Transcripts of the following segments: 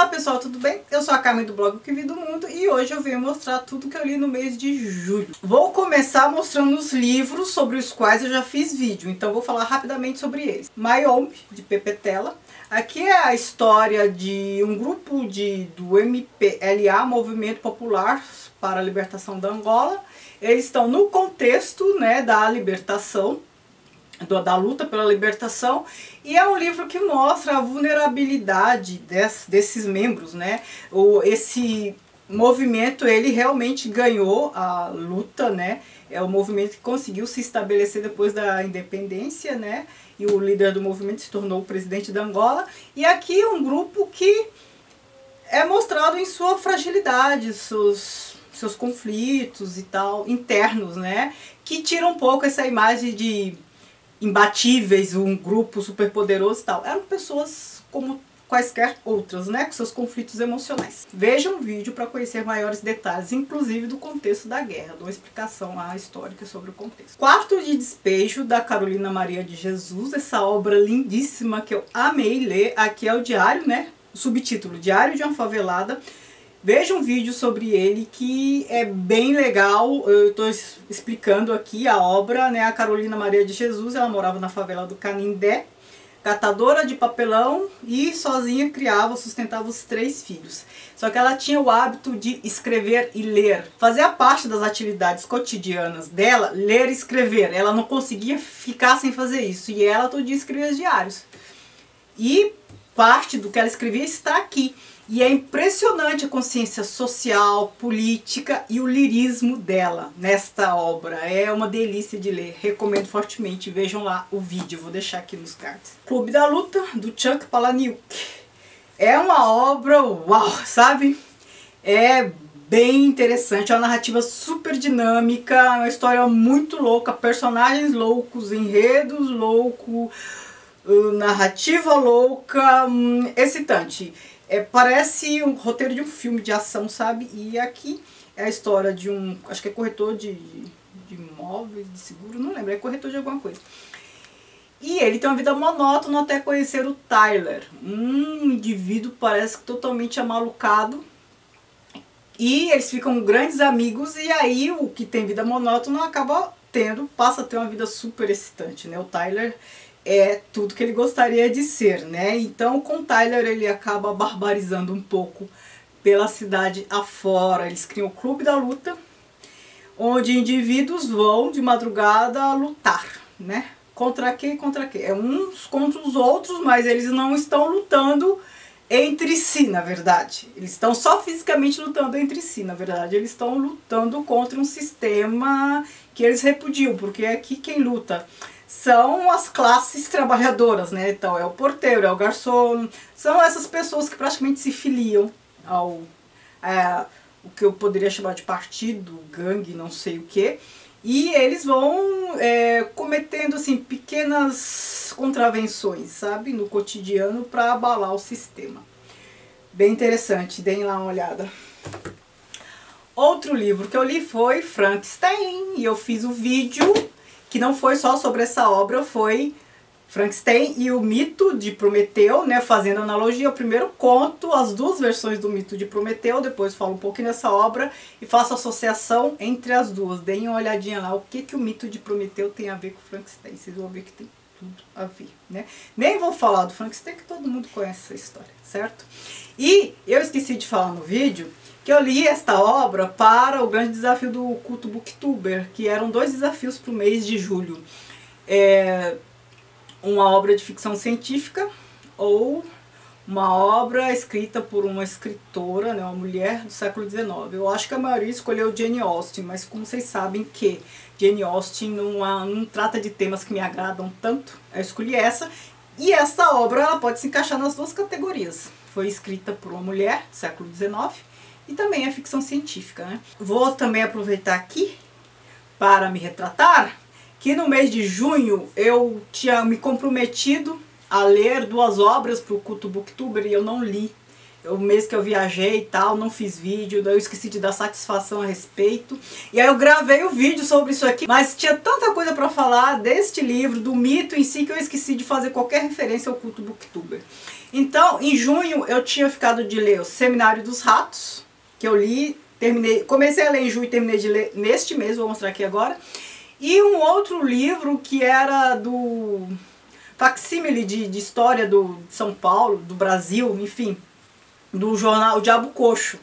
Olá pessoal, tudo bem? Eu sou a Carmen do blog Que Vi do Mundo e hoje eu venho mostrar tudo que eu li no mês de julho. Vou começar mostrando os livros sobre os quais eu já fiz vídeo, então vou falar rapidamente sobre eles. Mayombe, de Pepe Tela. Aqui é a história de um grupo de, do MPLA, Movimento Popular para a Libertação da Angola. Eles estão no contexto né, da libertação da luta pela libertação e é um livro que mostra a vulnerabilidade des, desses membros, né? O, esse movimento ele realmente ganhou a luta, né? É o movimento que conseguiu se estabelecer depois da independência, né? E o líder do movimento se tornou o presidente da Angola. E aqui um grupo que é mostrado em sua fragilidade, seus, seus conflitos e tal, internos, né? Que tira um pouco essa imagem de imbatíveis, um grupo super poderoso e tal. Eram pessoas como quaisquer outras, né, com seus conflitos emocionais. Veja um vídeo para conhecer maiores detalhes, inclusive do contexto da guerra, dou uma explicação lá histórica sobre o contexto. Quarto de Despejo, da Carolina Maria de Jesus, essa obra lindíssima que eu amei ler, aqui é o diário, né, o subtítulo, Diário de uma Favelada, Veja um vídeo sobre ele que é bem legal. Eu estou explicando aqui a obra, né? A Carolina Maria de Jesus, ela morava na favela do Canindé, catadora de papelão e sozinha criava, sustentava os três filhos. Só que ela tinha o hábito de escrever e ler. Fazia parte das atividades cotidianas dela, ler e escrever. Ela não conseguia ficar sem fazer isso. E ela todo dia escrevia diários. E parte do que ela escrevia está aqui. E é impressionante a consciência social, política e o lirismo dela nesta obra. É uma delícia de ler. Recomendo fortemente. Vejam lá o vídeo. Vou deixar aqui nos cards. Clube da Luta, do Chuck Palahniuk. É uma obra, uau, sabe? É bem interessante. É uma narrativa super dinâmica. Uma história muito louca. Personagens loucos, enredos loucos, uh, narrativa louca, hum, excitante. É, parece um roteiro de um filme de ação, sabe? E aqui é a história de um, acho que é corretor de, de imóveis, de seguro, não lembro, é corretor de alguma coisa. E ele tem uma vida monótona até conhecer o Tyler, um indivíduo parece que totalmente amalucado. E eles ficam grandes amigos e aí o que tem vida monótona acaba tendo, passa a ter uma vida super excitante, né? O Tyler é tudo que ele gostaria de ser, né? Então, com Tyler ele acaba barbarizando um pouco pela cidade afora. Eles criam o Clube da Luta, onde indivíduos vão de madrugada lutar, né? Contra quem? Contra quem? É uns contra os outros, mas eles não estão lutando entre si, na verdade. Eles estão só fisicamente lutando entre si, na verdade. Eles estão lutando contra um sistema que eles repudiam, porque é aqui quem luta são as classes trabalhadoras, né? Então é o porteiro, é o garçom, são essas pessoas que praticamente se filiam ao é, o que eu poderia chamar de partido, gangue, não sei o que. E eles vão é, cometendo assim pequenas contravenções, sabe, no cotidiano para abalar o sistema. Bem interessante, deem lá uma olhada. Outro livro que eu li foi Frankenstein e eu fiz o vídeo que não foi só sobre essa obra, foi Frankenstein e o mito de Prometeu, né, fazendo analogia ao primeiro conto, as duas versões do mito de Prometeu, depois falo um pouquinho dessa obra e faço associação entre as duas. Deem uma olhadinha lá o que, que o mito de Prometeu tem a ver com Frankenstein, vocês vão ver que tem tudo a ver, né? Nem vou falar do Frankenstein que todo mundo conhece essa história, certo? E eu esqueci de falar no vídeo que eu li esta obra para o grande desafio do culto booktuber, que eram dois desafios para o mês de julho. É uma obra de ficção científica ou uma obra escrita por uma escritora, né, uma mulher do século XIX. Eu acho que a maioria escolheu Jane Austen, mas como vocês sabem que Jane Austen não, não trata de temas que me agradam tanto, eu escolhi essa. E essa obra ela pode se encaixar nas duas categorias. Foi escrita por uma mulher do século XIX e também a ficção científica. Né? Vou também aproveitar aqui para me retratar que no mês de junho eu tinha me comprometido a ler duas obras para o culto booktuber e eu não li. O mês que eu viajei e tal, não fiz vídeo, eu esqueci de dar satisfação a respeito. E aí eu gravei o vídeo sobre isso aqui, mas tinha tanta coisa para falar deste livro, do mito em si, que eu esqueci de fazer qualquer referência ao culto booktuber. Então, em junho eu tinha ficado de ler o Seminário dos Ratos, que eu li, terminei, comecei a ler em junho e terminei de ler neste mês, vou mostrar aqui agora. E um outro livro que era do facsímile de, de história do de São Paulo, do Brasil, enfim, do jornal O Diabo Coxo,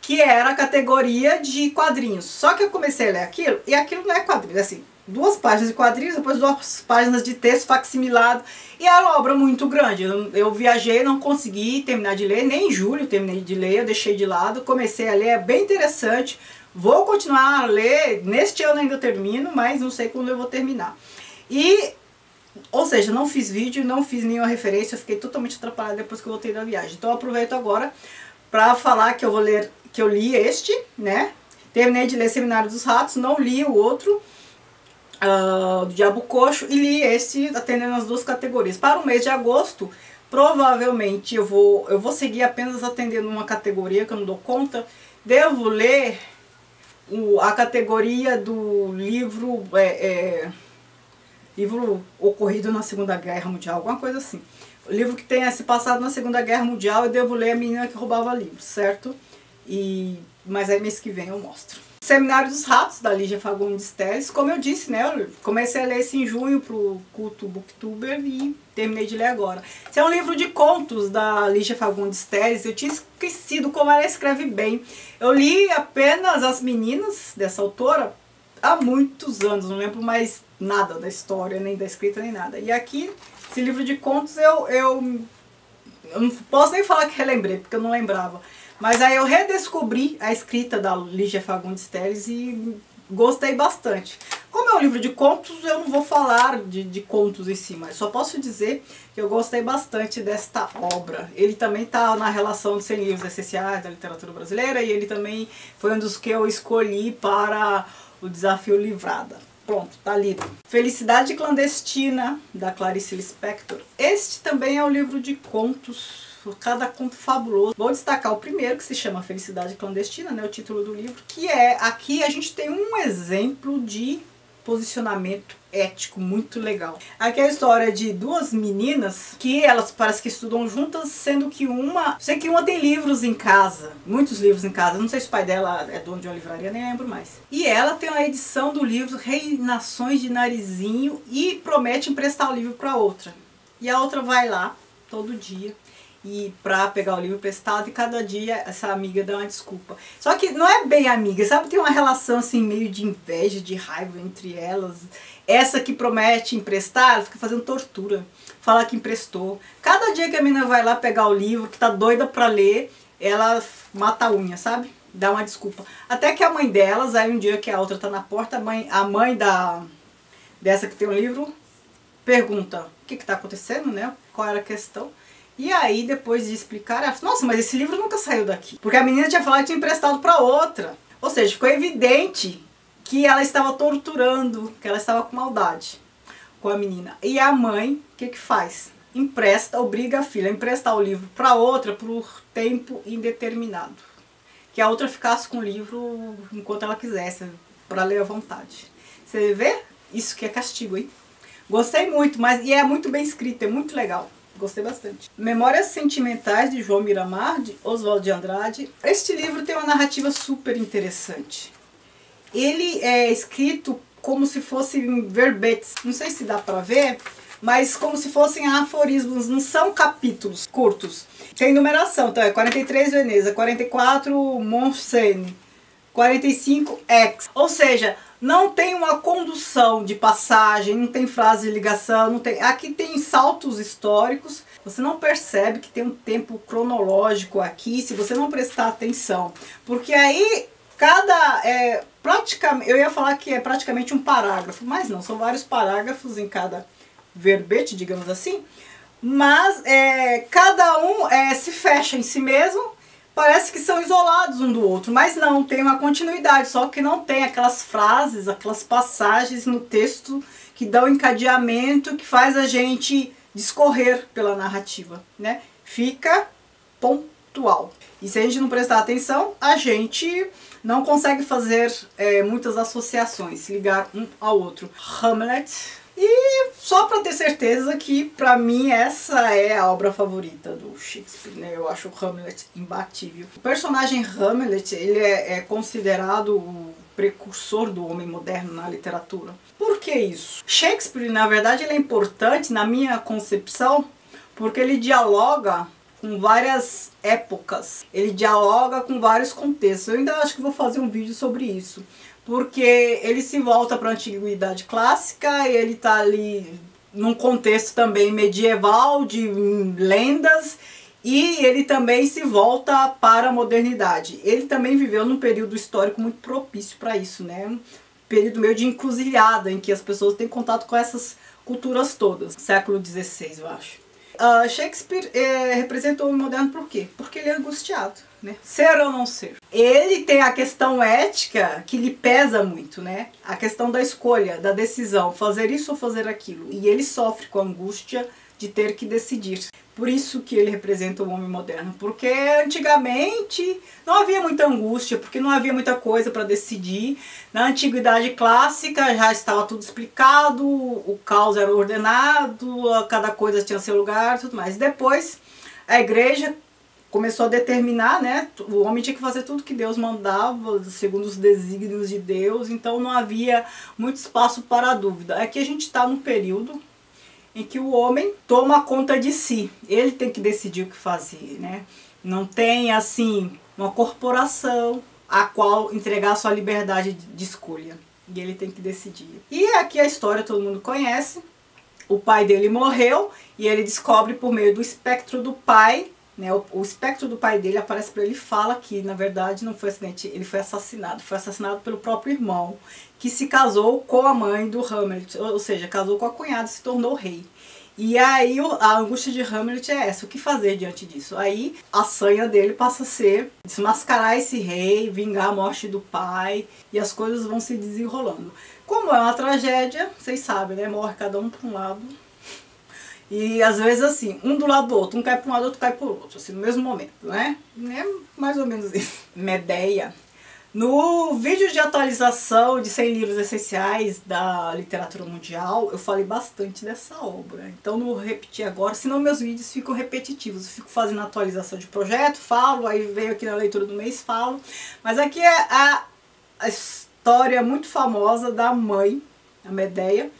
que era a categoria de quadrinhos. Só que eu comecei a ler aquilo, e aquilo não é quadrinho, é assim, duas páginas de quadrinhos, depois duas páginas de texto facsimilado, e era uma obra muito grande. Eu, eu viajei, não consegui terminar de ler, nem em julho terminei de ler, eu deixei de lado, comecei a ler, é bem interessante, vou continuar a ler, neste ano ainda termino, mas não sei quando eu vou terminar. E ou seja, não fiz vídeo, não fiz nenhuma referência, eu fiquei totalmente atrapalhada depois que eu voltei da viagem. Então aproveito agora para falar que eu vou ler, que eu li este, né? Terminei de ler Seminário dos Ratos, não li o outro, uh, do Diabo Coxo, e li este atendendo as duas categorias. Para o mês de agosto, provavelmente eu vou, eu vou seguir apenas atendendo uma categoria que eu não dou conta. Devo ler o, a categoria do livro... É, é, livro ocorrido na Segunda Guerra Mundial, alguma coisa assim. O livro que tenha se passado na Segunda Guerra Mundial, eu devo ler A Menina que Roubava Livros, certo? E, mas aí mês que vem eu mostro. Seminário dos Ratos, da Lígia Fagundes Teles. Como eu disse, né, eu comecei a ler esse em junho pro culto Booktuber e terminei de ler agora. Esse é um livro de contos da Lígia Fagundes Teles. Eu tinha esquecido como ela escreve bem. Eu li apenas As Meninas, dessa autora, há muitos anos, não lembro mais nada da história, nem da escrita, nem nada. E aqui, esse livro de contos, eu, eu, eu não posso nem falar que relembrei, porque eu não lembrava. Mas aí eu redescobri a escrita da Lígia Fagundes Teles e gostei bastante. Como é um livro de contos, eu não vou falar de, de contos em si, mas só posso dizer que eu gostei bastante desta obra. Ele também está na relação de 100 livros essenciais da literatura brasileira e ele também foi um dos que eu escolhi para o desafio Livrada. Pronto, tá lido. Felicidade Clandestina, da Clarice Lispector. Este também é um livro de contos, cada conto fabuloso. Vou destacar o primeiro, que se chama Felicidade Clandestina, né, o título do livro, que é, aqui a gente tem um exemplo de posicionamento ético muito legal. Aqui é a história de duas meninas que elas parece que estudam juntas, sendo que uma, sei que uma tem livros em casa, muitos livros em casa. Não sei se o pai dela é dono de uma livraria, nem lembro mais. E ela tem uma edição do livro Reinações de Narizinho e promete emprestar o livro para outra. E a outra vai lá todo dia e para pegar o livro prestado e cada dia essa amiga dá uma desculpa. Só que não é bem amiga, sabe? Tem uma relação assim meio de inveja, de raiva entre elas. Essa que promete emprestar, ela fica fazendo tortura. Fala que emprestou. Cada dia que a menina vai lá pegar o livro, que tá doida para ler, ela mata a unha, sabe? Dá uma desculpa. Até que a mãe delas, aí um dia que a outra tá na porta, a mãe, a mãe da dessa que tem o livro pergunta o que que tá acontecendo, né? Qual era a questão? E aí, depois de explicar, ela falou, nossa, mas esse livro nunca saiu daqui. Porque a menina tinha falado que tinha emprestado para outra. Ou seja, ficou evidente que ela estava torturando, que ela estava com maldade com a menina. E a mãe, o que que faz? Empresta, obriga a filha a emprestar o livro para outra por tempo indeterminado. Que a outra ficasse com o livro enquanto ela quisesse, para ler à vontade. Você vê? Isso que é castigo, hein? Gostei muito, mas e é muito bem escrito, é muito legal. Gostei bastante. Memórias Sentimentais de João Miramar, de Oswald de Andrade. Este livro tem uma narrativa super interessante. Ele é escrito como se fossem verbetes. Não sei se dá para ver, mas como se fossem aforismos, não são capítulos curtos. Tem numeração, então é 43 Veneza, 44 Montseny, 45 X. Ou seja, não tem uma condução de passagem, não tem frase de ligação, não tem. Aqui tem saltos históricos. Você não percebe que tem um tempo cronológico aqui, se você não prestar atenção. Porque aí cada é praticamente, eu ia falar que é praticamente um parágrafo, mas não, são vários parágrafos em cada verbete, digamos assim. Mas é, cada um é, se fecha em si mesmo parece que são isolados um do outro, mas não, tem uma continuidade, só que não tem aquelas frases, aquelas passagens no texto que dão encadeamento, que faz a gente discorrer pela narrativa, né? Fica pontual. E se a gente não prestar atenção, a gente não consegue fazer é, muitas associações, ligar um ao outro. Hamlet e Só para ter certeza que, para mim, essa é a obra favorita do Shakespeare, né? Eu acho o Hamlet imbatível. O personagem Hamlet, ele é, é considerado o precursor do homem moderno na literatura. Por que isso? Shakespeare, na verdade, ele é importante na minha concepção porque ele dialoga com várias épocas, ele dialoga com vários contextos. Eu ainda acho que vou fazer um vídeo sobre isso, porque ele se volta para a antiguidade clássica, ele está ali num contexto também medieval de lendas e ele também se volta para a modernidade. Ele também viveu num período histórico muito propício para isso, né? Um período meio de encruzilhada, em que as pessoas têm contato com essas culturas todas. Século XVI, eu acho. Uh, Shakespeare é, representa o moderno por quê? Porque ele é angustiado, né? Ser ou não ser. Ele tem a questão ética que lhe pesa muito, né? A questão da escolha, da decisão, fazer isso ou fazer aquilo. E ele sofre com a angústia de ter que decidir. Por isso que ele representa o homem moderno, porque antigamente não havia muita angústia, porque não havia muita coisa para decidir. Na antiguidade clássica já estava tudo explicado, o caos era ordenado, cada coisa tinha seu lugar, tudo mais. Depois a igreja começou a determinar, né? O homem tinha que fazer tudo que Deus mandava, segundo os desígnios de Deus, então não havia muito espaço para a dúvida. Que a gente está num período em que o homem toma conta de si. Ele tem que decidir o que fazer, né? Não tem assim uma corporação a qual entregar sua liberdade de escolha. E ele tem que decidir. E aqui a história todo mundo conhece. O pai dele morreu e ele descobre por meio do espectro do pai né, o, o, espectro do pai dele aparece para ele e fala que, na verdade, não foi acidente, ele foi assassinado. Foi assassinado pelo próprio irmão, que se casou com a mãe do Hamlet, ou seja, casou com a cunhada e se tornou rei. E aí a angústia de Hamlet é essa, o que fazer diante disso? Aí a sanha dele passa a ser desmascarar esse rei, vingar a morte do pai, e as coisas vão se desenrolando. Como é uma tragédia, vocês sabem, né? Morre cada um para um lado, e às vezes assim, um do lado do outro, um cai para um lado, outro cai para o outro, assim, no mesmo momento, né? É mais ou menos isso. Medeia. No vídeo de atualização de 100 livros essenciais da literatura mundial, eu falei bastante dessa obra. Então não vou repetir agora, senão meus vídeos ficam repetitivos. Eu fico fazendo atualização de projeto, falo, aí venho aqui na leitura do mês, falo. Mas aqui é a, a história muito famosa da mãe, a Medeia,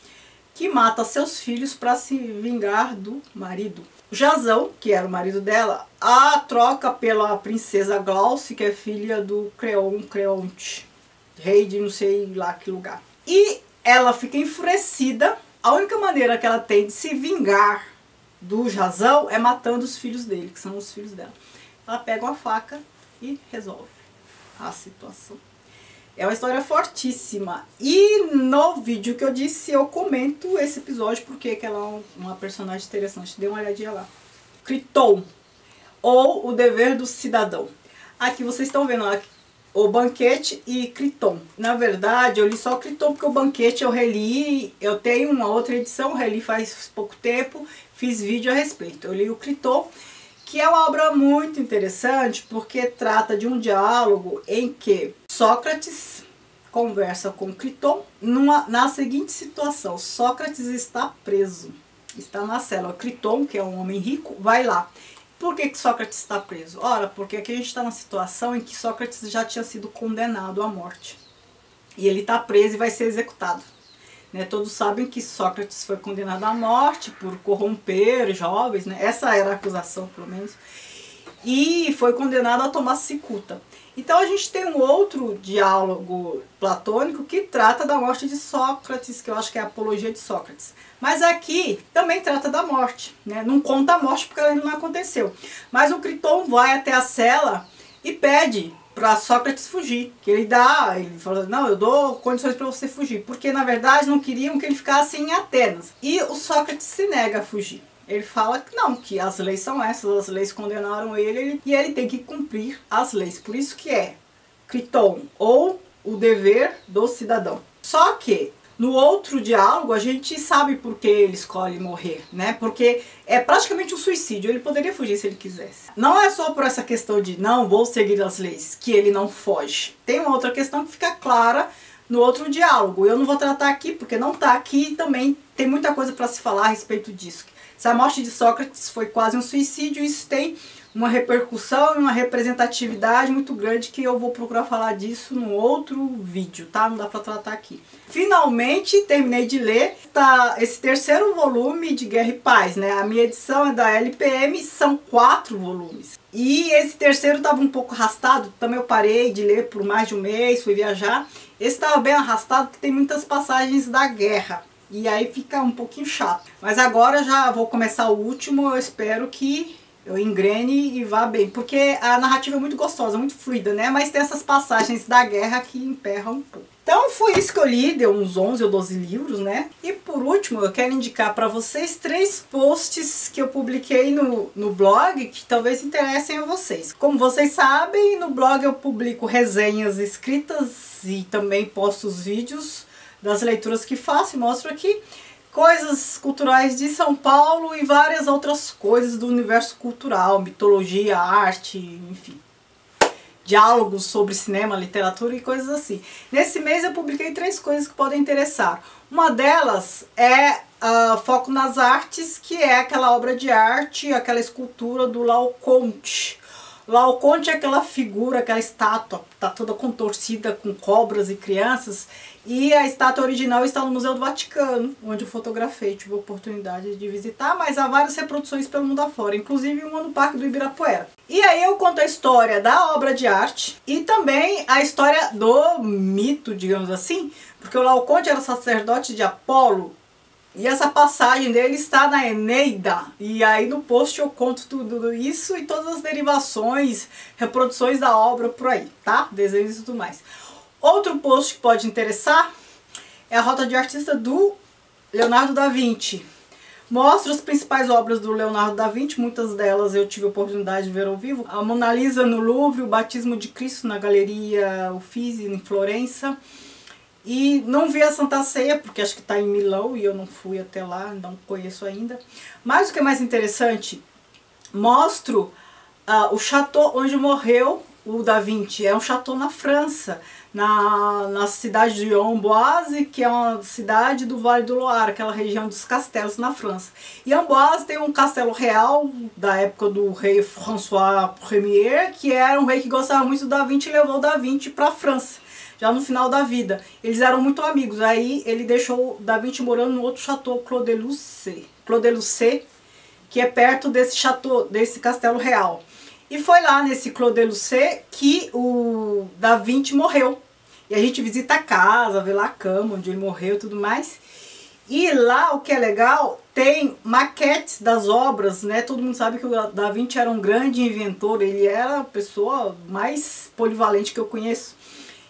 que mata seus filhos para se vingar do marido. Jazão, que era o marido dela, a troca pela princesa Glauce, que é filha do Creon Creonte, rei de não sei lá que lugar. E ela fica enfurecida. A única maneira que ela tem de se vingar do Jazão é matando os filhos dele, que são os filhos dela. Ela pega uma faca e resolve a situação. É uma história fortíssima. E no vídeo que eu disse, eu comento esse episódio porque que ela é uma personagem interessante. Dê uma olhadinha lá. Criton, ou O Dever do Cidadão. Aqui vocês estão vendo aqui, o Banquete e Criton. Na verdade, eu li só Criton porque o Banquete eu reli, eu tenho uma outra edição, reli faz pouco tempo, fiz vídeo a respeito. Eu li o Criton, que é uma obra muito interessante porque trata de um diálogo em que Sócrates conversa com Criton numa, na seguinte situação: Sócrates está preso, está na cela. Criton, que é um homem rico, vai lá. Por que, que Sócrates está preso? Ora, porque aqui a gente está numa situação em que Sócrates já tinha sido condenado à morte. E ele está preso e vai ser executado. Né? Todos sabem que Sócrates foi condenado à morte por corromper jovens, né? essa era a acusação, pelo menos, e foi condenado a tomar cicuta. Então a gente tem um outro diálogo platônico que trata da morte de Sócrates, que eu acho que é a apologia de Sócrates. Mas aqui também trata da morte, né? Não conta a morte porque ela ainda não aconteceu. Mas o Criton vai até a cela e pede para Sócrates fugir. Que ele dá, ele fala, não, eu dou condições para você fugir. Porque na verdade não queriam que ele ficasse em Atenas. E o Sócrates se nega a fugir. Ele fala que não, que as leis são essas, as leis condenaram ele e ele tem que cumprir as leis. Por isso que é Criton, ou o dever do cidadão. Só que no outro diálogo a gente sabe por que ele escolhe morrer, né? Porque é praticamente um suicídio, ele poderia fugir se ele quisesse. Não é só por essa questão de não vou seguir as leis que ele não foge. Tem uma outra questão que fica clara no outro diálogo. Eu não vou tratar aqui porque não está aqui também tem muita coisa para se falar a respeito disso. Se a morte de Sócrates foi quase um suicídio, isso tem uma repercussão e uma representatividade muito grande que eu vou procurar falar disso no outro vídeo, tá? Não dá para tratar aqui. Finalmente terminei de ler tá, esse terceiro volume de Guerra e Paz, né? A minha edição é da LPM, são quatro volumes. E esse terceiro estava um pouco arrastado, também eu parei de ler por mais de um mês, fui viajar. Esse estava bem arrastado porque tem muitas passagens da guerra. E aí fica um pouquinho chato. Mas agora já vou começar o último, eu espero que eu engrene e vá bem. Porque a narrativa é muito gostosa, muito fluida, né? Mas tem essas passagens da guerra que emperram um pouco. Então foi isso que eu li, deu uns 11 ou 12 livros, né? E por último, eu quero indicar para vocês três posts que eu publiquei no, no blog que talvez interessem a vocês. Como vocês sabem, no blog eu publico resenhas escritas e também posto os vídeos das leituras que faço e mostro aqui coisas culturais de São Paulo e várias outras coisas do universo cultural, mitologia, arte, enfim. Diálogos sobre cinema, literatura e coisas assim. Nesse mês eu publiquei três coisas que podem interessar. Uma delas é uh, Foco nas Artes, que é aquela obra de arte, aquela escultura do Laocoonte. Laocoonte é aquela figura, aquela estátua, tá toda contorcida com cobras e crianças, e a estátua original está no Museu do Vaticano, onde eu fotografei, tive a oportunidade de visitar, mas há várias reproduções pelo mundo afora, inclusive uma no Parque do Ibirapuera. E aí eu conto a história da obra de arte e também a história do mito, digamos assim, porque o Laocoonte era sacerdote de Apolo, e essa passagem dele está na Eneida. E aí no post eu conto tudo isso e todas as derivações, reproduções da obra por aí, tá? Desenhos e tudo mais. Outro post que pode interessar é a rota de artista do Leonardo da Vinci. Mostra as principais obras do Leonardo da Vinci, muitas delas eu tive a oportunidade de ver ao vivo. A Mona Lisa no Louvre, o Batismo de Cristo na Galeria Uffizi, em Florença. E não vi a Santa Ceia, porque acho que está em Milão e eu não fui até lá, não conheço ainda. Mas o que é mais interessante, mostro uh, o chateau onde morreu o Da Vinci. É um chateau na França, na, na cidade de Amboise, que é uma cidade do Vale do Loire, aquela região dos castelos na França. E Amboise tem um castelo real da época do rei François Ier, que era um rei que gostava muito do Da Vinci e levou o Da Vinci para a França já no final da vida. Eles eram muito amigos. Aí ele deixou Da Vinci morando no outro chateau, Claude Claudelucé, que é perto desse chateau, desse castelo real. E foi lá nesse Claudelucé que o Da Vinci morreu. E a gente visita a casa, vê lá a cama onde ele morreu e tudo mais. E lá o que é legal, tem maquetes das obras, né? Todo mundo sabe que o Da Vinci era um grande inventor, ele era a pessoa mais polivalente que eu conheço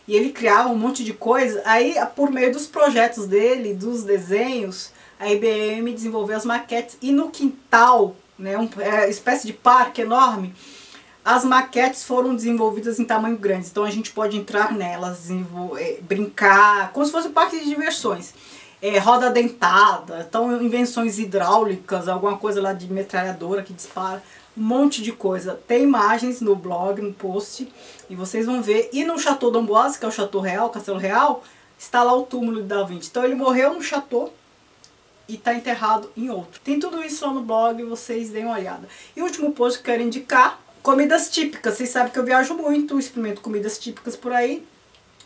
e ele criava um monte de coisa. Aí, por meio dos projetos dele, dos desenhos, a IBM desenvolveu as maquetes e no quintal, né, uma é, espécie de parque enorme, as maquetes foram desenvolvidas em tamanho grande. Então a gente pode entrar nelas, é, brincar, como se fosse um parque de diversões. É, roda dentada, então invenções hidráulicas, alguma coisa lá de metralhadora que dispara um monte de coisa. Tem imagens no blog, no post, e vocês vão ver. E no Chateau d'Amboise, que é o Chateau Real, Castelo Real, está lá o túmulo de Da Vinci. Então ele morreu no Chateau e está enterrado em outro. Tem tudo isso lá no blog, vocês deem uma olhada. E o último post que eu quero indicar, comidas típicas. Vocês sabem que eu viajo muito, experimento comidas típicas por aí.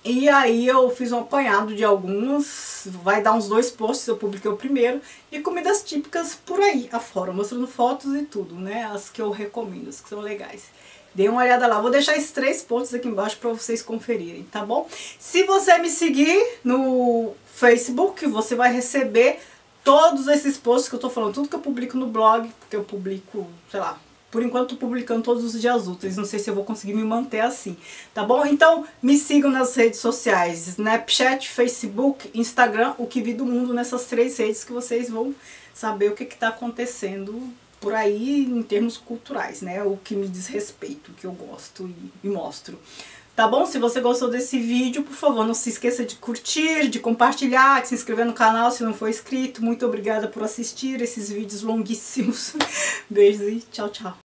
E aí eu fiz um apanhado de algumas, vai dar uns dois posts, eu publiquei o primeiro, de comidas típicas por aí afora, mostrando fotos e tudo, né? As que eu recomendo, as que são legais. Dê uma olhada lá. Vou deixar esses três pontos aqui embaixo para vocês conferirem, tá bom? Se você me seguir no Facebook, você vai receber todos esses posts que eu tô falando, tudo que eu publico no blog, porque eu publico, sei lá, por enquanto estou publicando todos os dias úteis, não sei se eu vou conseguir me manter assim, tá bom? Então me sigam nas redes sociais, Snapchat, Facebook, Instagram, o que vi do mundo nessas três redes que vocês vão saber o que está acontecendo por aí em termos culturais, né? O que me diz respeito, o que eu gosto e, e mostro. Tá bom? Se você gostou desse vídeo, por favor, não se esqueça de curtir, de compartilhar, de se inscrever no canal se não for inscrito. Muito obrigada por assistir esses vídeos longuíssimos. Beijos e tchau, tchau.